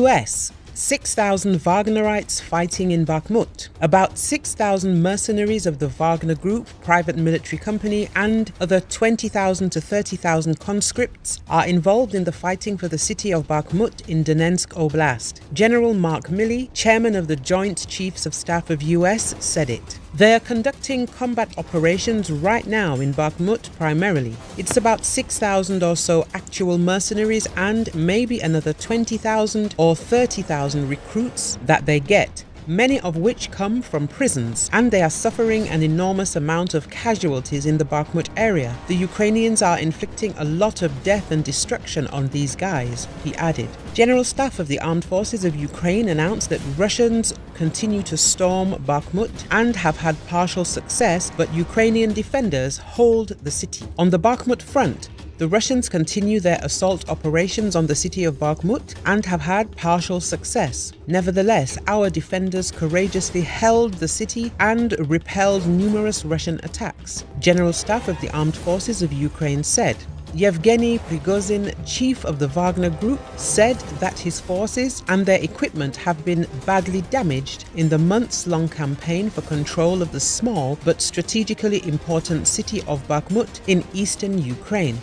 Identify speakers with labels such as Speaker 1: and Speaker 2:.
Speaker 1: US 6,000 Wagnerites fighting in Bakhmut. About 6,000 mercenaries of the Wagner Group, private military company, and other 20,000 to 30,000 conscripts are involved in the fighting for the city of Bakhmut in Donetsk Oblast. General Mark Milley, chairman of the Joint Chiefs of Staff of US, said it. They are conducting combat operations right now in Bakhmut primarily. It's about 6,000 or so actual mercenaries and maybe another 20,000 or 30,000 recruits that they get many of which come from prisons, and they are suffering an enormous amount of casualties in the Bakhmut area. The Ukrainians are inflicting a lot of death and destruction on these guys, he added. General Staff of the Armed Forces of Ukraine announced that Russians continue to storm Bakhmut and have had partial success, but Ukrainian defenders hold the city. On the Bakhmut front, the Russians continue their assault operations on the city of Bakhmut and have had partial success. Nevertheless, our defenders courageously held the city and repelled numerous Russian attacks. General Staff of the Armed Forces of Ukraine said, Yevgeny Prigozhin, chief of the Wagner Group, said that his forces and their equipment have been badly damaged in the months long campaign for control of the small but strategically important city of Bakhmut in eastern Ukraine.